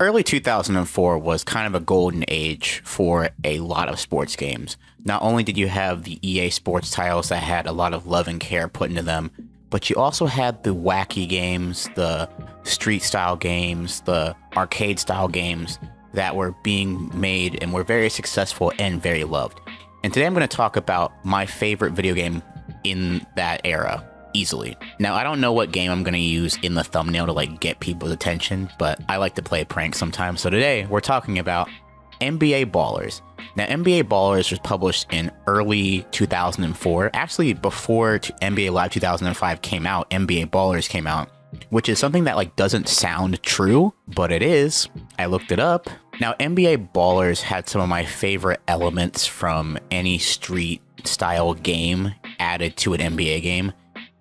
Early 2004 was kind of a golden age for a lot of sports games. Not only did you have the EA sports titles that had a lot of love and care put into them, but you also had the wacky games, the street style games, the arcade style games that were being made and were very successful and very loved. And today I'm going to talk about my favorite video game in that era easily. Now, I don't know what game I'm going to use in the thumbnail to like get people's attention, but I like to play pranks sometimes. So today we're talking about NBA Ballers. Now, NBA Ballers was published in early 2004. Actually, before NBA Live 2005 came out, NBA Ballers came out, which is something that like doesn't sound true, but it is. I looked it up. Now, NBA Ballers had some of my favorite elements from any street style game added to an NBA game.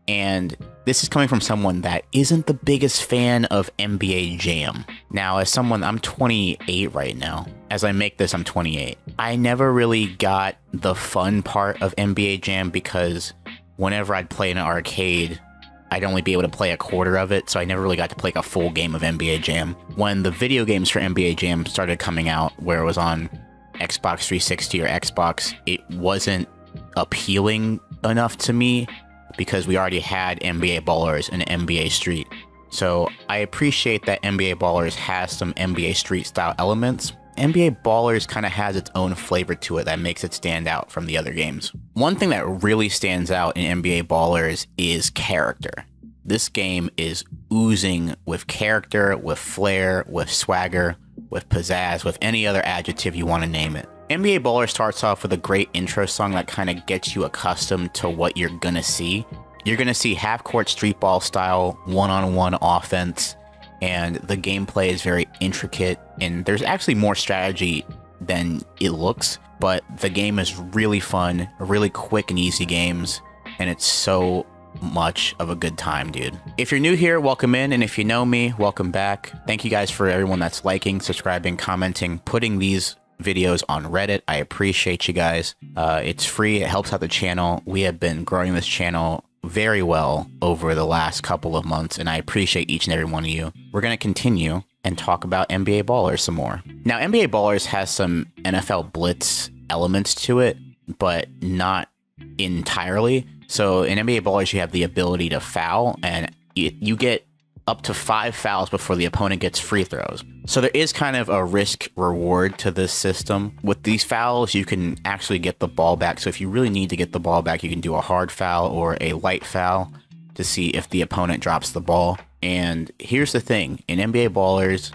And this is coming from someone that isn't the biggest fan of NBA Jam. Now, as someone, I'm 28 right now. As I make this, I'm 28. I never really got the fun part of NBA Jam because whenever I'd play in an arcade, I'd only be able to play a quarter of it, so I never really got to play a full game of NBA Jam. When the video games for NBA Jam started coming out, where it was on Xbox 360 or Xbox, it wasn't appealing enough to me because we already had NBA Ballers and NBA Street. So I appreciate that NBA Ballers has some NBA Street style elements. NBA Ballers kind of has its own flavor to it that makes it stand out from the other games. One thing that really stands out in NBA Ballers is character. This game is oozing with character, with flair, with swagger, with pizzazz, with any other adjective you want to name it. NBA Baller starts off with a great intro song that kind of gets you accustomed to what you're gonna see. You're gonna see half court street ball style one on one offense, and the gameplay is very intricate. And there's actually more strategy than it looks, but the game is really fun, really quick and easy games, and it's so much of a good time, dude. If you're new here, welcome in, and if you know me, welcome back. Thank you guys for everyone that's liking, subscribing, commenting, putting these videos on Reddit. I appreciate you guys. Uh, it's free. It helps out the channel. We have been growing this channel very well over the last couple of months, and I appreciate each and every one of you. We're going to continue and talk about NBA Ballers some more. Now, NBA Ballers has some NFL Blitz elements to it, but not entirely. So in NBA Ballers, you have the ability to foul, and you, you get up to five fouls before the opponent gets free throws. So there is kind of a risk reward to this system. With these fouls, you can actually get the ball back. So if you really need to get the ball back, you can do a hard foul or a light foul to see if the opponent drops the ball. And here's the thing in NBA Ballers,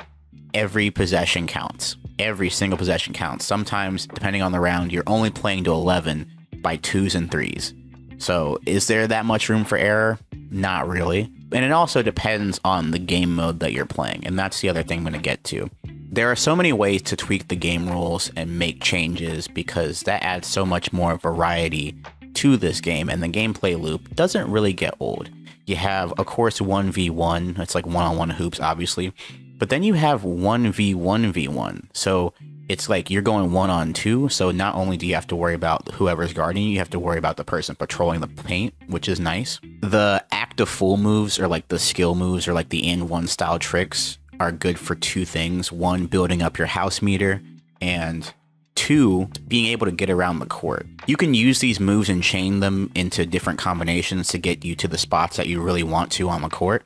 every possession counts. Every single possession counts. Sometimes, depending on the round, you're only playing to 11 by twos and threes. So, is there that much room for error? Not really. And it also depends on the game mode that you're playing. And that's the other thing I'm going to get to. There are so many ways to tweak the game rules and make changes because that adds so much more variety to this game. And the gameplay loop doesn't really get old. You have, of course, 1v1. It's like one on one hoops, obviously. But then you have 1v1v1. So it's like you're going one on two. So not only do you have to worry about whoever's guarding you, you have to worry about the person patrolling the paint, which is nice. The Act-A-Fool moves or like the skill moves or like the And1 style tricks are good for two things. One, building up your house meter, and two, being able to get around the court. You can use these moves and chain them into different combinations to get you to the spots that you really want to on the court.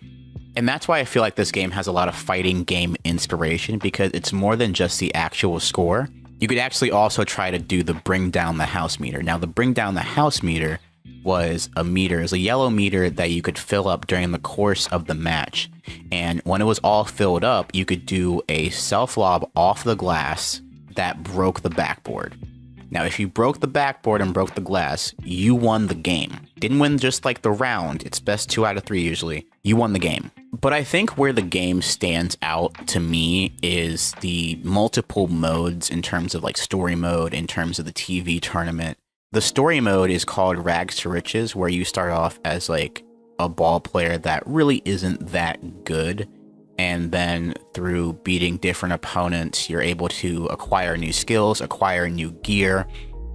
And that's why I feel like this game has a lot of fighting game inspiration because it's more than just the actual score. You could actually also try to do the bring down the house meter. Now, the bring down the house meter was a meter, is a yellow meter that you could fill up during the course of the match. And when it was all filled up, you could do a self lob off the glass that broke the backboard. Now, if you broke the backboard and broke the glass, you won the game. Didn't win just like the round, it's best two out of three usually. You won the game. But I think where the game stands out to me is the multiple modes in terms of like story mode, in terms of the TV tournament. The story mode is called Rags to Riches, where you start off as like a ball player that really isn't that good and then through beating different opponents, you're able to acquire new skills, acquire new gear,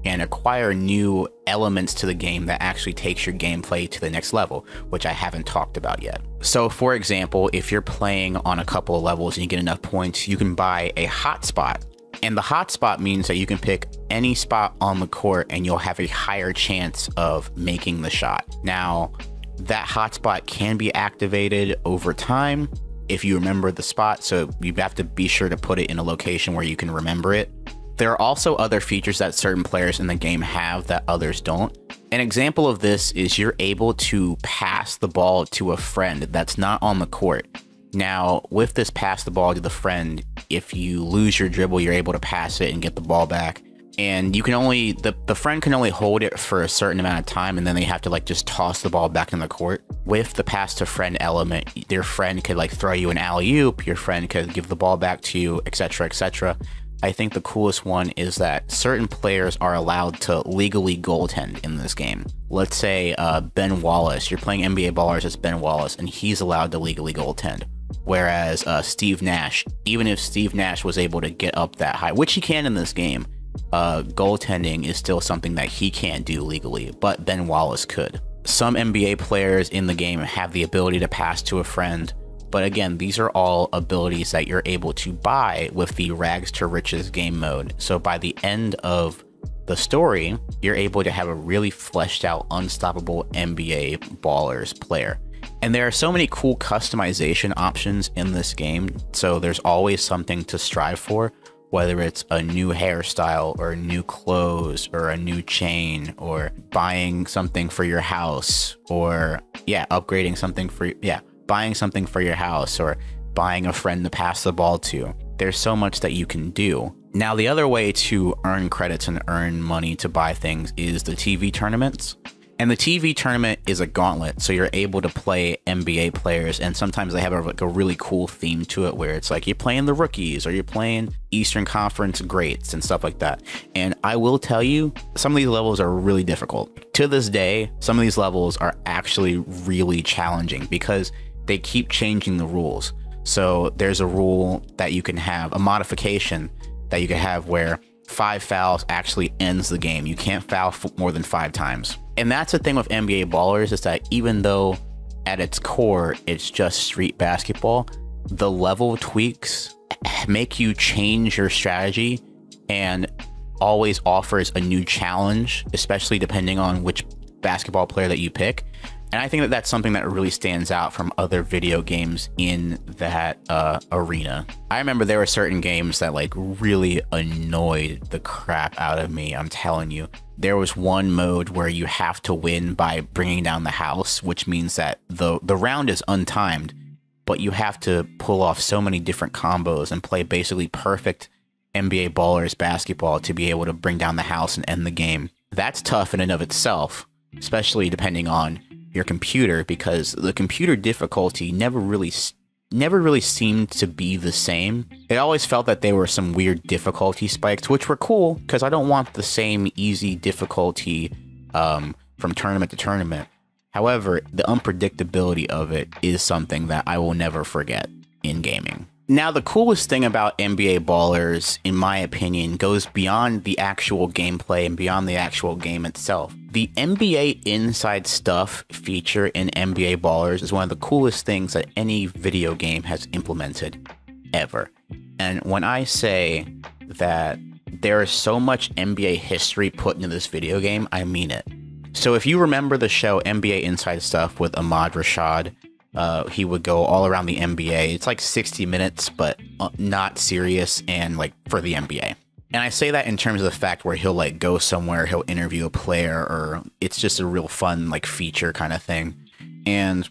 and acquire new elements to the game that actually takes your gameplay to the next level, which I haven't talked about yet. So, for example, if you're playing on a couple of levels and you get enough points, you can buy a hotspot. And the hotspot means that you can pick any spot on the court and you'll have a higher chance of making the shot. Now, that hotspot can be activated over time if you remember the spot, so you have to be sure to put it in a location where you can remember it. There are also other features that certain players in the game have that others don't. An example of this is you're able to pass the ball to a friend that's not on the court. Now, with this pass the ball to the friend, if you lose your dribble, you're able to pass it and get the ball back. And you can only, the, the friend can only hold it for a certain amount of time and then they have to like just toss the ball back in the court. With the pass to friend element, your friend could like throw you an alley oop, your friend could give the ball back to you, etc., etc. I think the coolest one is that certain players are allowed to legally goaltend in this game. Let's say uh, Ben Wallace, you're playing NBA Ballers as Ben Wallace, and he's allowed to legally goaltend. Whereas uh, Steve Nash, even if Steve Nash was able to get up that high, which he can in this game, uh, goaltending is still something that he can't do legally, but Ben Wallace could. Some NBA players in the game have the ability to pass to a friend, but again, these are all abilities that you're able to buy with the Rags to Riches game mode. So by the end of the story, you're able to have a really fleshed out, unstoppable NBA ballers player. And there are so many cool customization options in this game, so there's always something to strive for, whether it's a new hairstyle or new clothes or a new chain or buying something for your house or yeah, upgrading something for yeah, buying something for your house or buying a friend to pass the ball to. There's so much that you can do. Now, the other way to earn credits and earn money to buy things is the TV tournaments. And the TV tournament is a gauntlet, so you're able to play NBA players, and sometimes they have a, like a really cool theme to it, where it's like you're playing the rookies or you're playing Eastern Conference greats and stuff like that. And I will tell you, some of these levels are really difficult. To this day, some of these levels are actually really challenging because they keep changing the rules. So there's a rule that you can have, a modification that you can have where five fouls actually ends the game. You can't foul more than five times. And that's the thing with NBA ballers is that even though at its core it's just street basketball, the level tweaks make you change your strategy and always offers a new challenge, especially depending on which basketball player that you pick. And I think that that's something that really stands out from other video games in that uh, arena. I remember there were certain games that like really annoyed the crap out of me. I'm telling you. There was one mode where you have to win by bringing down the house, which means that the the round is untimed, but you have to pull off so many different combos and play basically perfect NBA ballers basketball to be able to bring down the house and end the game. That's tough in and of itself, especially depending on your computer because the computer difficulty never really never really seemed to be the same. It always felt that there were some weird difficulty spikes, which were cool because I don't want the same easy difficulty um, from tournament to tournament. However, the unpredictability of it is something that I will never forget in gaming. Now, the coolest thing about NBA Ballers, in my opinion, goes beyond the actual gameplay and beyond the actual game itself. The NBA Inside Stuff feature in NBA Ballers is one of the coolest things that any video game has implemented ever. And when I say that there is so much NBA history put into this video game, I mean it. So if you remember the show NBA Inside Stuff with Ahmad Rashad, uh, he would go all around the NBA. It's like 60 minutes, but uh, not serious and like for the NBA. And I say that in terms of the fact where he'll like go somewhere, he'll interview a player, or it's just a real fun like feature kind of thing. And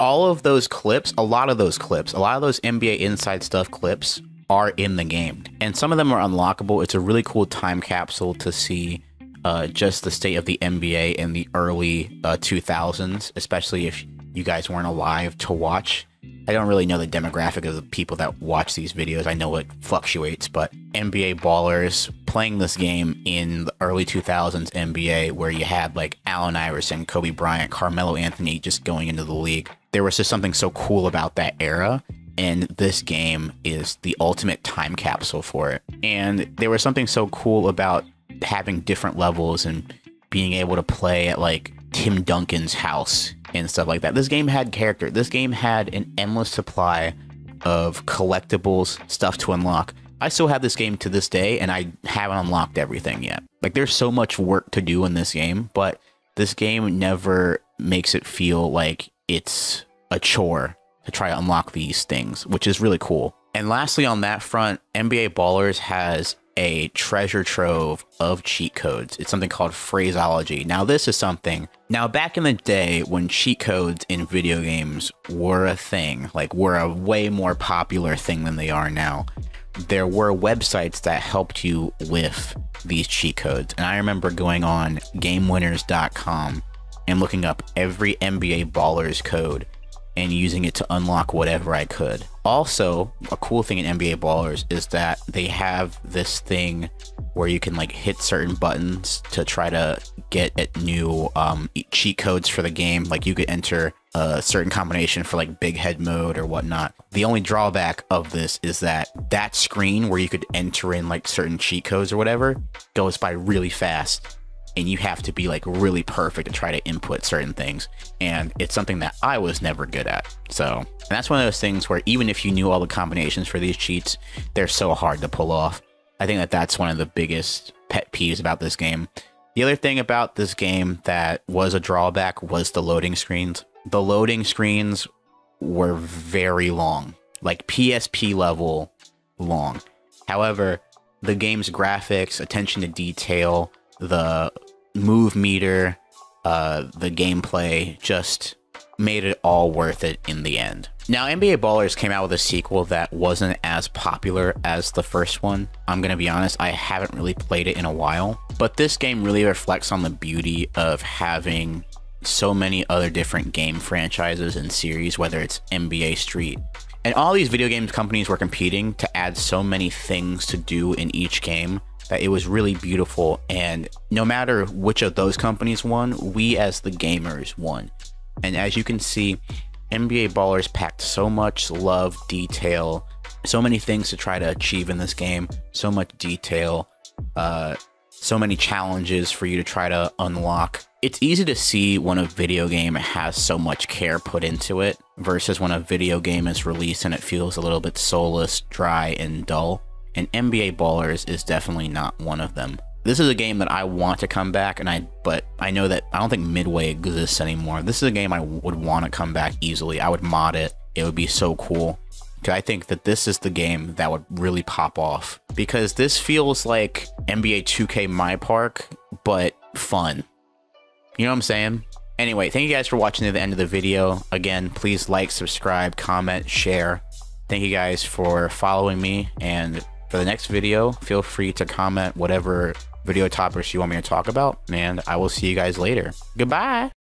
all of those clips, a lot of those clips, a lot of those NBA inside stuff clips are in the game. And some of them are unlockable. It's a really cool time capsule to see uh, just the state of the NBA in the early uh, 2000s, especially if you guys weren't alive to watch. I don't really know the demographic of the people that watch these videos. I know it fluctuates, but NBA ballers playing this game in the early 2000s NBA, where you had like Allen Iverson, Kobe Bryant, Carmelo Anthony just going into the league. There was just something so cool about that era. And this game is the ultimate time capsule for it. And there was something so cool about having different levels and being able to play at like Tim Duncan's house and stuff like that. This game had character. This game had an endless supply of collectibles, stuff to unlock. I still have this game to this day and I haven't unlocked everything yet. Like there's so much work to do in this game, but this game never makes it feel like it's a chore to try to unlock these things, which is really cool. And lastly, on that front, NBA Ballers has a treasure trove of cheat codes. It's something called phraseology. Now, this is something. Now, back in the day when cheat codes in video games were a thing, like were a way more popular thing than they are now, there were websites that helped you with these cheat codes. And I remember going on GameWinners.com and looking up every NBA Ballers code and using it to unlock whatever I could. Also, a cool thing in NBA Ballers is that they have this thing where you can like hit certain buttons to try to get at new um, cheat codes for the game. Like you could enter a certain combination for like big head mode or whatnot. The only drawback of this is that that screen where you could enter in like certain cheat codes or whatever goes by really fast and you have to be like really perfect to try to input certain things. And it's something that I was never good at. So that's one of those things where even if you knew all the combinations for these cheats, they're so hard to pull off. I think that that's one of the biggest pet peeves about this game. The other thing about this game that was a drawback was the loading screens. The loading screens were very long, like PSP level long. However, the game's graphics, attention to detail, the move meter, uh, the gameplay just made it all worth it in the end. Now, NBA Ballers came out with a sequel that wasn't as popular as the first one. I'm to be honest, I haven't really played it in a while, but this game really reflects on the beauty of having so many other different game franchises and series, whether it's NBA Street. And all these video games companies were competing to add so many things to do in each game that it was really beautiful. And no matter which of those companies won, we as the gamers won. And as you can see, NBA Ballers packed so much love, detail, so many things to try to achieve in this game, so much detail, uh, so many challenges for you to try to unlock. It's easy to see when a video game has so much care put into it versus when a video game is released and it feels a little bit soulless, dry, and dull and NBA Ballers is definitely not one of them. This is a game that I want to come back, and I but I know that I don't think Midway exists anymore. This is a game I would want to come back easily. I would mod it. It would be so cool. I think that this is the game that would really pop off. Because this feels like NBA 2K My Park, but fun. You know what I'm saying? Anyway, thank you guys for watching to the end of the video. Again, please like, subscribe, comment, share. Thank you guys for following me and for the next video, feel free to comment whatever video topics you want me to talk about, and I will see you guys later. Goodbye.